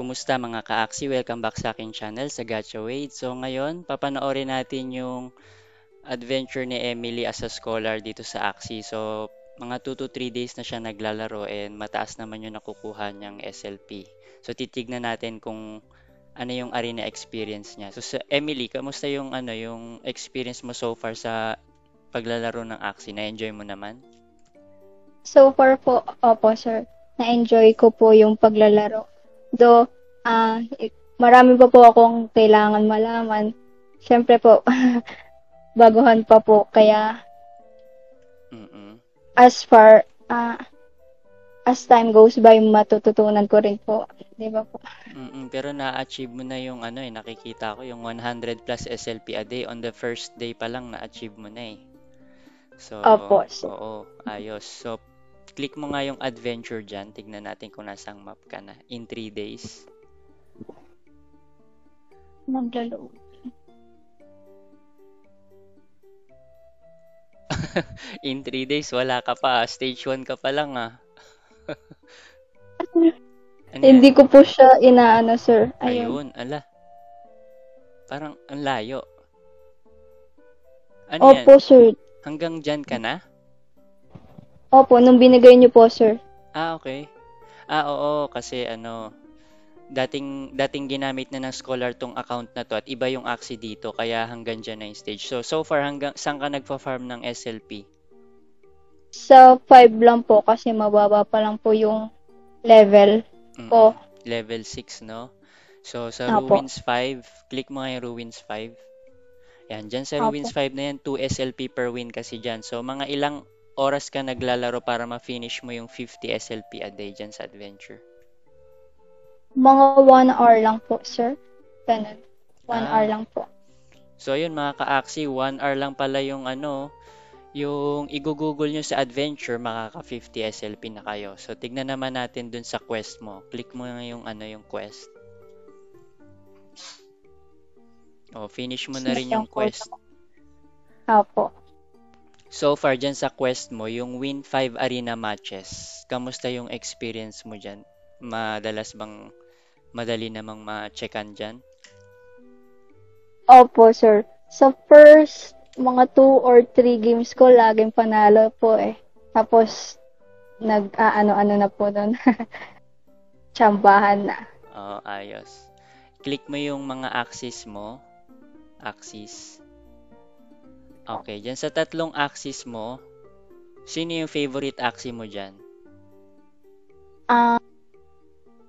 Kumusta mga ka-Aksi? Welcome back sa aking channel sa Gacha Wade. So ngayon, papanoorin natin yung adventure ni Emily as a scholar dito sa Aksi. So mga 2 to 3 days na siya naglalaro and mataas naman yung nakukuha niyang SLP. So titignan natin kung ano yung arena experience niya. So sa Emily, kamusta yung ano yung experience mo so far sa paglalaro ng Aksi? Na-enjoy mo naman? So far po, opo sir, na-enjoy ko po yung paglalaro. Do, ah, i- marami pa po akong kailangan malaman. Siyempre po, baguhan pa po. Kaya, Mm-mm. as far, ah, as time goes by, matututunan ko rin po. Di ba po? Mm-mm. Pero na-achieve mo na yung ano eh, nakikita ko yung 100 plus SLP a day. On the first day pa lang na-achieve mo na eh. So, Opo, oo, ayos. So, click mo nga yung adventure dyan. Tignan natin kung nasang map ka na. In 3 days. Maglalo. In 3 days, wala ka pa. Stage 1 ka pa lang ah. Ano yan? Hindi ko po siya inaano, sir. Ayun. Ayun, ala. Parang ang layo. Ano yan? Opo, sir. Hanggang dyan ka na? Opo, nung binigay niyo po, sir. Ah, okay. Ah, oo, kasi ano, dating dating ginamit na ng scholar tong account na to at iba yung Axie dito, kaya hanggang dyan na yung stage. So, so far, hanggang saan ka nagpa-farm ng SLP? Sa 5 lang po kasi mababa pa lang po yung level Mm, ko. Level 6, no? So, sa Opo. Ruins 5, click mo yung Ruins 5. Yan, dyan sa Opo. Ruins 5 na yan, 2 SLP per win kasi dyan. So, mga ilang oras ka naglalaro para ma-finish mo yung 50 SLP a day dyan sa adventure? Mga 1 hour lang po, sir. Ganun. 1 Ah. hour lang po. So, yun mga ka-Axie, 1 hour lang pala yung ano, yung i-google nyo sa adventure, makaka 50 SLP na kayo. So, tignan naman natin dun sa quest mo. Click mo nga yung ano, yung quest. Oh, finish mo na rin yung quest. Opo. So far dyan sa quest mo, yung win 5 arena matches, kamusta yung experience mo dyan? Madalas bang madali namang ma-checkan dyan? Opo, sir. Sa first mga 2 or 3 games ko, laging panalo po eh. Tapos, nag-ano-ano na po doon. Tsambahan na. Oo, ayos. Click mo yung mga axis mo. Axis. Okay, dyan sa tatlong axis mo, sino yung favorite axis mo dyan? Ang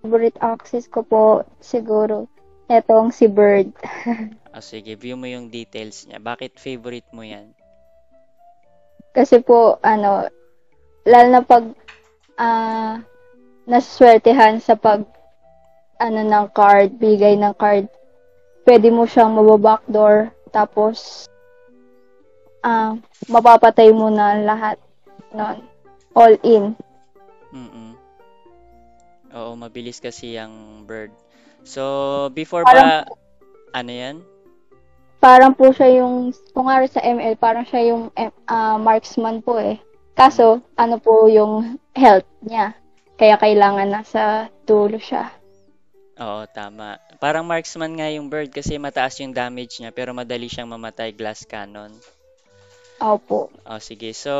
favorite access ko po, siguro, etong si Bird. Ah, sige, view mo yung details niya. Bakit favorite mo yan? Kasi po, ano, lalo na pag ah naswertehan sa pag ano ng card, bigay ng card, pwede mo siyang mababackdoor, tapos ah mapapatay mo na lahat nun. All in. Mm Oo, mabilis kasi yung bird. So, before Parang- ba, ano yan? Parang po siya yung, kung nga sa ML, parang siya yung ah, marksman po eh. Kaso, ano po yung health niya. Kaya kailangan nasa dulo siya. Oo, tama. Parang marksman nga yung bird kasi mataas yung damage niya pero madali siyang mamatay glass cannon. Opo. Oh, sige. So,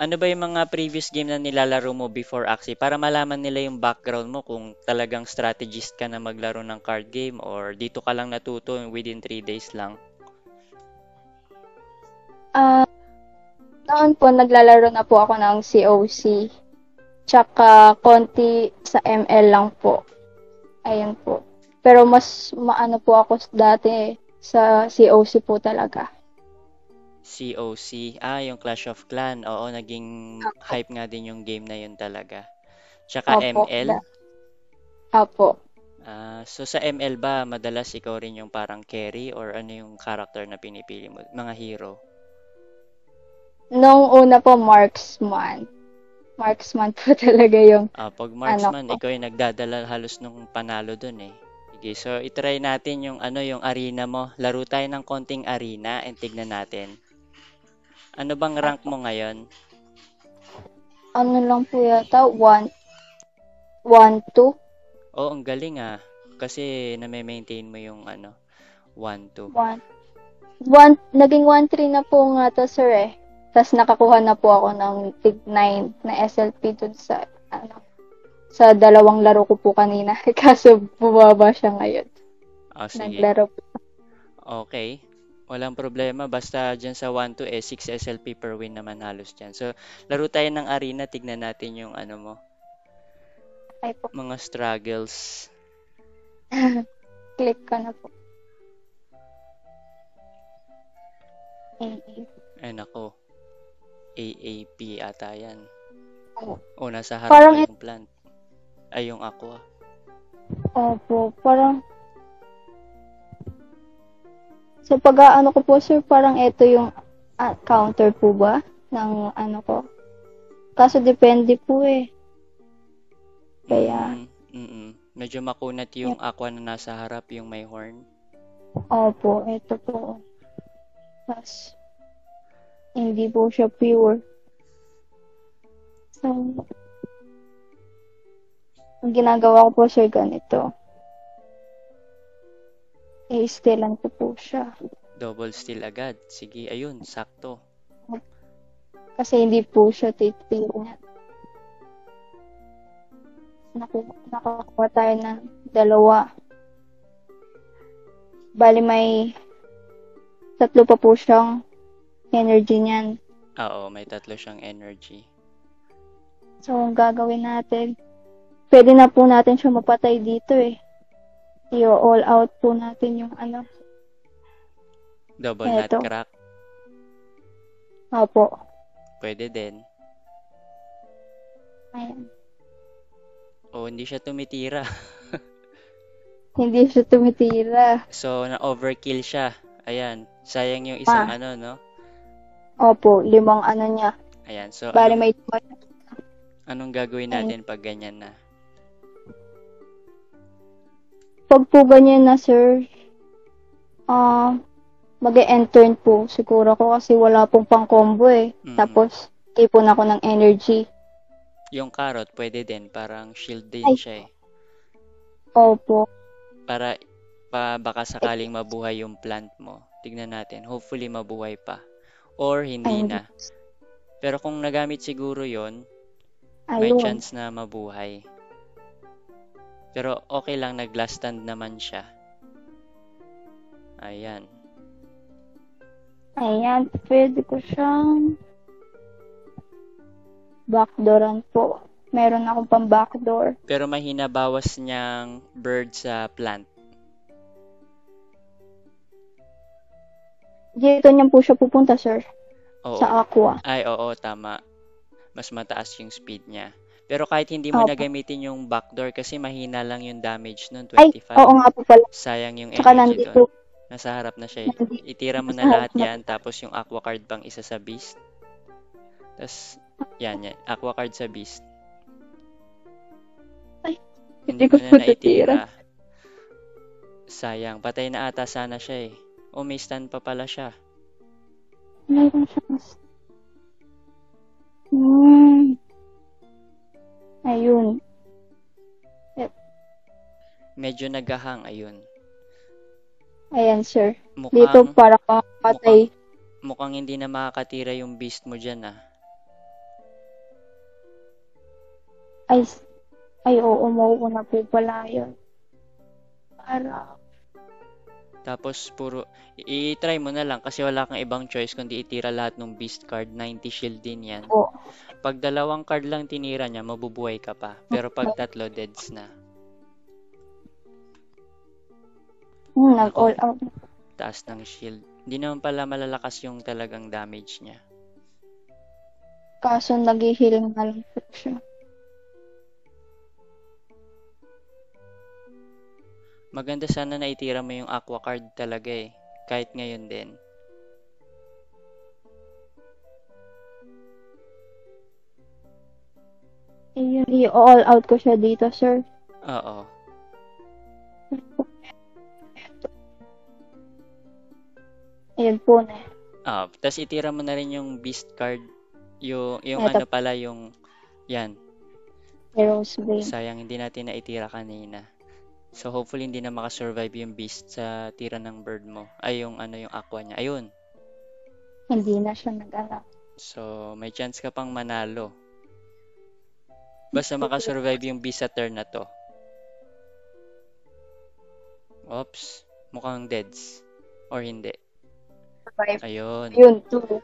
ano ba yung mga previous game na nilalaro mo before Axie para malaman nila yung background mo kung talagang strategist ka na maglaro ng card game or dito ka lang natuto within 3 days lang? Ah, noon po naglalaro na po ako ng COC. Tsaka konti sa ML lang po. Ayun po. Pero mas maano po ako dati sa COC po talaga. COC. Ah, yung Clash of Clan. Oo, naging hype nga din yung game na yun talaga. Tsaka Opo, ML. Opo. Ah, so sa ML ba, madalas ikaw rin yung parang carry or ano yung character na pinipili mo? Mga hero? Nung una po, marksman. Marksman po talaga yung Ah, pag marksman, Ano ikaw yung nagdadala halos nung panalo dun eh. Sige, so itry natin yung ano yung arena mo. Laro tayo ng konting arena and tignan natin. Ano bang rank mo ngayon? ano lang po yata, 1, 1, 2. Oh, ang galing ah. Kasi na-maintain mo yung ano, 1-2. One, one, naging 1-3 na po nga to, sir eh. Tapos nakakuha na po ako ng tig 9 na SLP dun sa, ano, sa dalawang laro ko po kanina. Kaso bumaba siya ngayon. Oh, sige. Naglaro po. Okay. Walang problema. Basta dyan sa 1-2, eh, 6 SLP per win naman halos dyan. So, laro tayo ng arena. Tignan natin yung ano mo, Ay po, mga struggles. click ko na po. AA. Ay, nako. AAP ata yan. Oo. O, nasa harap Parang yung plant. Ay, yung aqua. Opo, parang So pag ano ko po sir, parang ito yung ah, counter po ba ng ano ko. Kaso depende po eh. Kaya, Mm, mm-mm. Medyo makunat yung aqua na nasa harap, yung may horn. opo, ito po. Tapos, hindi po siya pure. So, ang ginagawa ko po sir ganito. I-stealan ko po siya. Double steal agad. Sige, ayun, sakto. Kasi hindi po siya titirin. Naku, nakakuha tayo ng dalawa. Bali may tatlo pa po siyang energy niyan. Oo, may tatlo siyang energy. So, ang gagawin natin, pwede na po natin siya mapatay dito eh. I-all out po natin yung ano. Double Eto. nut crack. Opo. Pwede din. Ayan. O, hindi siya tumitira. Hindi siya tumitira. So, na-overkill siya. Ayan. Sayang yung isang Ah. ano, no? Opo, limang ano niya. Ayan. So, Bali ano- may anong gagawin natin pag ganyan na? Pag po ganyan na, sir, ah, mag-e-end turn po siguro ako kasi wala pong pang-combo eh. Mm. Tapos, ipon ako ng energy. Yung carrot, pwede din. Parang shield din Ay. siya eh. Opo. Para pa baka sakaling mabuhay yung plant mo. Tignan natin. Hopefully mabuhay pa. Or hindi Ay, na. Pero kung nagamit siguro yon may chance na mabuhay. Pero okay lang, nag-last stand naman siya. Ayan. Ayan, pwede ko siyang backdooran po. Meron akong pang backdoor. Pero mahina bawas niyang bird sa plant. Dito niyan po siya pupunta, sir. Oo. Sa aqua. Ay, oo, tama. Mas mataas yung speed niya. Pero kahit hindi mo Opo. nagamitin yung backdoor kasi mahina lang yung damage nun, Ay, 25. oo nga po pala. Sayang yung Tsaka energy nandito. doon. Nasa harap na siya eh. Itira mo na Nasa lahat harap yan, tapos yung aqua card pang isa sa beast. Tapos, yan, yan. Aqua card sa beast. Ay, Hindi ko po natira. Sayang. Patay na ata sana siya eh. O, may stand pa pala siya. Meron siyang... Hmm. Ayun. Medyo nagahang, ayun. Ayan, sir. Mukhang, Dito para makapatay. mukhang hindi na makakatira yung beast mo dyan ah. Ay, ay, oo, mauuna po pala yun. Para, Tapos puro i-try mo na lang kasi wala kang ibang choice kundi itira lahat ng beast card. 90 shield din 'yan. po. Pag dalawang card lang tinira niya, mabubuhay ka pa. Pero pag tatlo, deads na. Hmm, nag-all out. Taas ng shield. Hindi naman pala malalakas yung talagang damage niya. Kaso nag-heal na lang siya. Maganda sana na itira mo yung aqua card talaga eh. Kahit ngayon din. Ayun, i-all out ko siya dito, sir. Oo. Ayun po na. Ah, tapos itira mo na rin yung beast card. Yung, yung Eto. ano pala yung yan. Blade. Sayang hindi natin naitira kanina. So hopefully hindi na makasurvive yung beast sa tira ng bird mo. Ay yung ano yung aqua niya. Ayun. Hindi na siya nag-alak. So may chance ka pang manalo. Basta makasurvive yung beast sa turn na to. Oops. Mukhang deads. Or hindi. Survive. Ayun. Yun, two.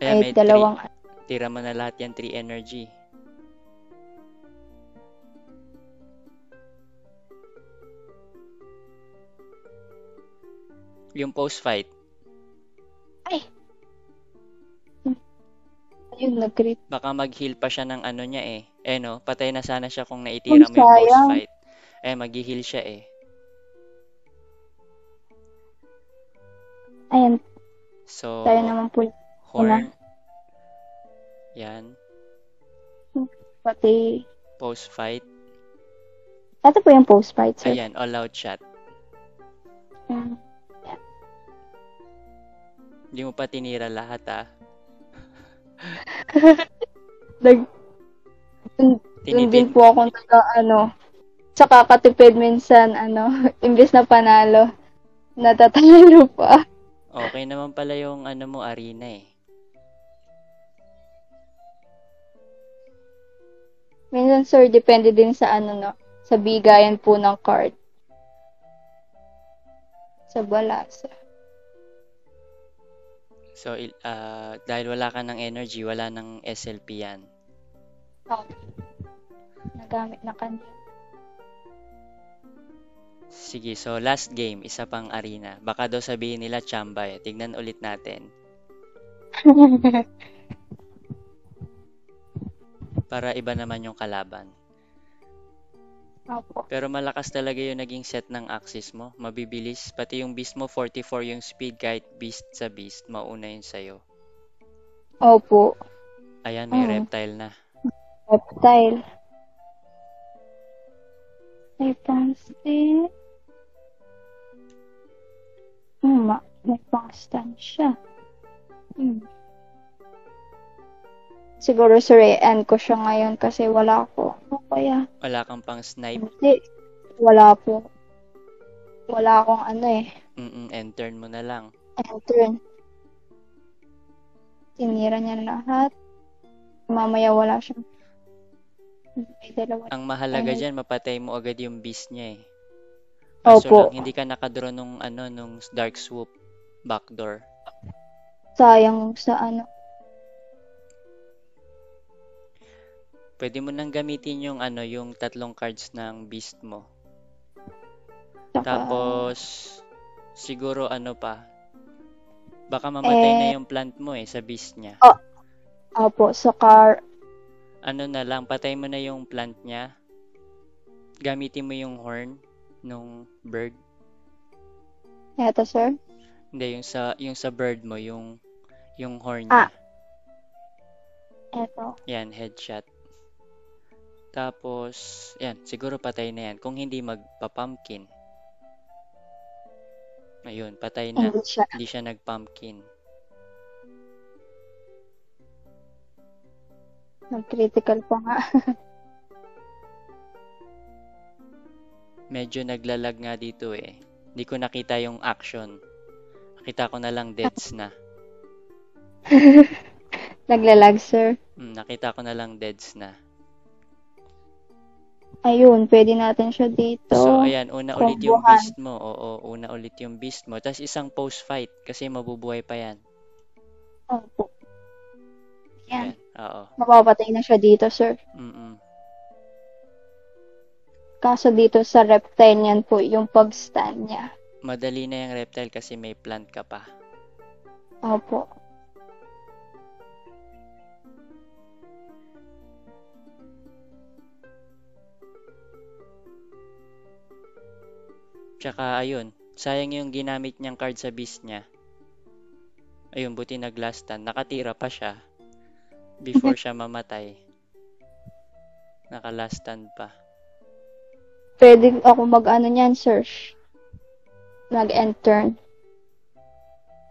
Kaya Ay, may dalawang, three. Tira mo na lahat yan 3 energy. Yung post-fight. yun, nag-crit. Baka mag-heal pa siya ng ano niya eh. Eh no, patay na sana siya kung naitira mo yung post-fight. Eh, mag-heal siya eh. Ayan, So, tayo naman po. horn. Yan. Pati, Post-fight. ito po yung post-fight, sir. Ayan, all-out shot. Hindi mo pa tinira lahat ah. Nag, din Tinipid. po ako nag, ano, sa kakatipid minsan, ano, imbes na panalo, natatalo pa. Okay naman pala yung ano mo, arena eh. Minsan, sir, depende din sa ano, no, sa bigayan po ng card. Sa balasa. So, ah, dahil wala ka ng energy, wala ng SLP yan. Oh. Nagamit na kanina. Sige, so last game, isa pang arena. Baka daw sabihin nila chamba eh. Tignan ulit natin. Para iba naman yung kalaban. Opo. Pero malakas talaga yung naging set ng axis mo. Mabibilis. Pati yung beast mo, 44 yung speed. Kahit beast sa beast, mauna yun sa'yo. Opo. Ayan, may Mm. reptile na. Reptile. May pang-stay. Hmm, ma- may pang-stand siya. Hmm. Siguro, sir, i-end ko siya ngayon kasi wala ko. Kaya? Wala kang pang snipe. Hindi. Wala po. Wala akong ano eh. Mm-mm, end turn mo na lang. Enter. Tinira niya lahat. Mamaya wala. May dalawa. Ang mahalaga dyan, mapatay mo agad yung beast niya eh. Kaso Opo. lang, hindi ka nakadraw nung ano, nung dark swoop backdoor. Sayang sa ano. Pwede mo nang gamitin yung ano, yung tatlong cards ng beast mo. Tsaka, Tapos, siguro ano pa, baka mamatay na Eh. yung plant mo eh, sa beast niya. Opo, sa car. Ano na lang, patay mo na yung plant niya. Gamitin mo yung horn nung bird. Eto, sir. Hindi, yung sa, yung sa bird mo, yung, yung horn niya. Ah. Eto. Yan, headshot. Tapos, yan, siguro patay na yan. Kung hindi magpa-pumpkin. Ayun, patay na. Hindi siya. Hindi siya nag-pumpkin. Nag-critical pa nga. Medyo naglalag nga dito eh. Hindi ko nakita yung action. Nakita ko na lang deads na. Naglalag, sir. Hmm, nakita ko na lang deads na. Ayun, pwede natin siya dito. So, ayan, una ulit yung beast mo. Oo, una ulit yung beast mo. Tapos isang post-fight kasi mabubuhay pa yan. Opo. Ayan, Yan. oo. Mapapatay na siya dito, sir. Mm-mm. Kaso dito sa reptile niyan po, yung pag-stand niya. Madali na yung reptile kasi may plant ka pa. Opo. Tsaka ayun, sayang yung ginamit niyang card sa beast niya. Ayun, buti nag last stand. Nakatira pa siya before siya mamatay. Naka last stand pa. Pwede ako mag-ano niyan, search. Nag-end turn.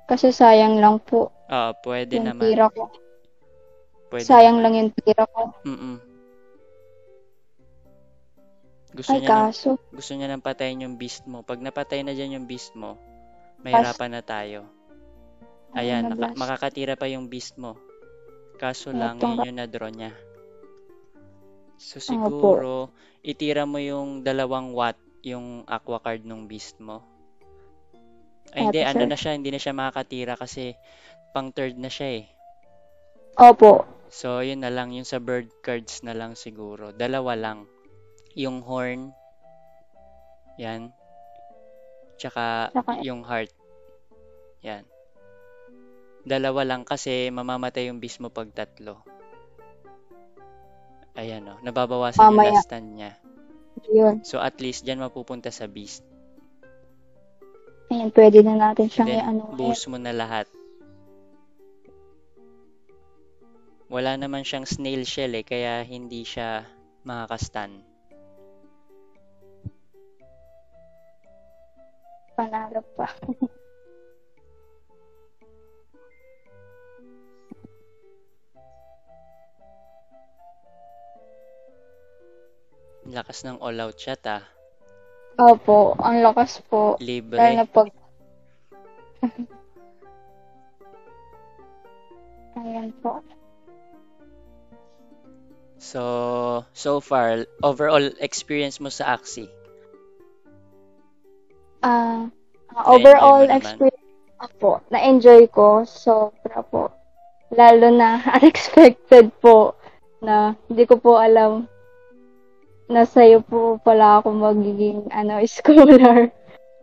Kasi sayang lang po Oo, pwede yung naman. tira ko. Pwede Sayang naman. lang yung tira ko. Mm-mm. Gusto Ay, niya kaso. gusto niya nang patayin yung beast mo. Pag napatay na dyan yung beast mo, mahirapan na tayo. Ay, Ayan, naka- makakatira pa yung beast mo. Kaso lang, Etong- yun yung na-draw niya. So, siguro, itira mo yung dalawang watt yung aqua card ng beast mo. Ay, hindi, ano na siya, hindi na siya makakatira kasi pang third na siya eh. Opo. So, yun na lang, yung sa bird cards na lang siguro. Dalawa lang. Yung horn, yan. Tsaka Tsaka- yung heart. Yan. Dalawa lang kasi mamamatay yung beast mo pag tatlo. Ayan o, nababawasan yung Mamaya. last stand niya. Yun. So, at least dyan mapupunta sa beast. Ayan, pwede na natin siyang Then, i-ano. boost mo na lahat. Wala naman siyang snail shell eh, kaya hindi siya makakastan. Panalo pa. Lakas ng all-out shot ah. Opo, ang lakas po. Lalo Libre. na pag... Ayan po. So, so far, overall experience mo sa Axie. Ah, ah, overall naman? experience po, na-enjoy ko. Sobra po. Lalo na unexpected po na hindi ko po alam na sa'yo po pala ako magiging ano, scholar.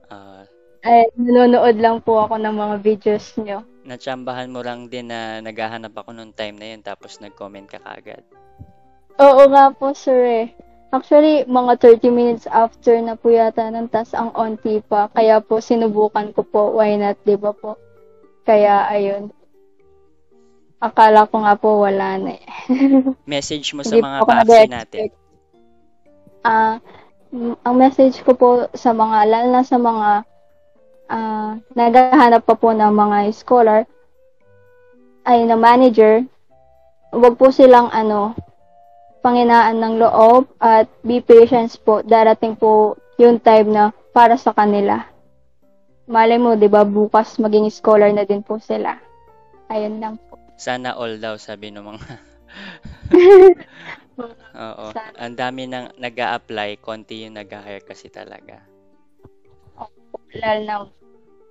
Ah, Ay, nanonood lang po ako ng mga videos nyo. natsambahan mo lang din na naghahanap ako nung time na yun tapos nag-comment ka kaagad. Oo nga po, sir eh. Actually, mga 30 minutes after na po yata ng tas ang onti pa. Kaya po, sinubukan ko po. Why not, di ba po? Kaya, ayun. Akala ko nga po wala na eh. Message mo sa mga nag-expect. natin. Ah, m- ang message ko po sa mga, lalo na sa mga ah, naghahanap pa po ng mga scholar, ay na manager, wag po silang ano, panginaan ng loob at be patient po. Darating po yung time na para sa kanila. Malay mo, di ba, bukas maging scholar na din po sila. Ayun lang po. Sana all daw, sabi ng mga... Oo. Sana. Ang dami nang nag apply konti yung nag-hire kasi talaga. Lalo na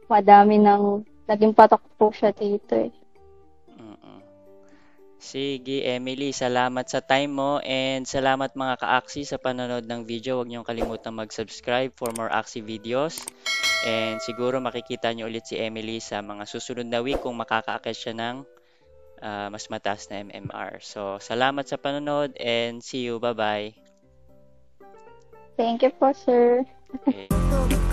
madami ng naging patok po siya dito eh. Sige, Emily, salamat sa time mo and salamat mga ka-Axie sa panonood ng video. Huwag niyong kalimutang mag-subscribe for more Axie videos. And siguro makikita niyo ulit si Emily sa mga susunod na week kung makakaakit siya ng ah, mas mataas na MMR. So, salamat sa panonood and see you. Bye-bye. Thank you po, sir. Okay.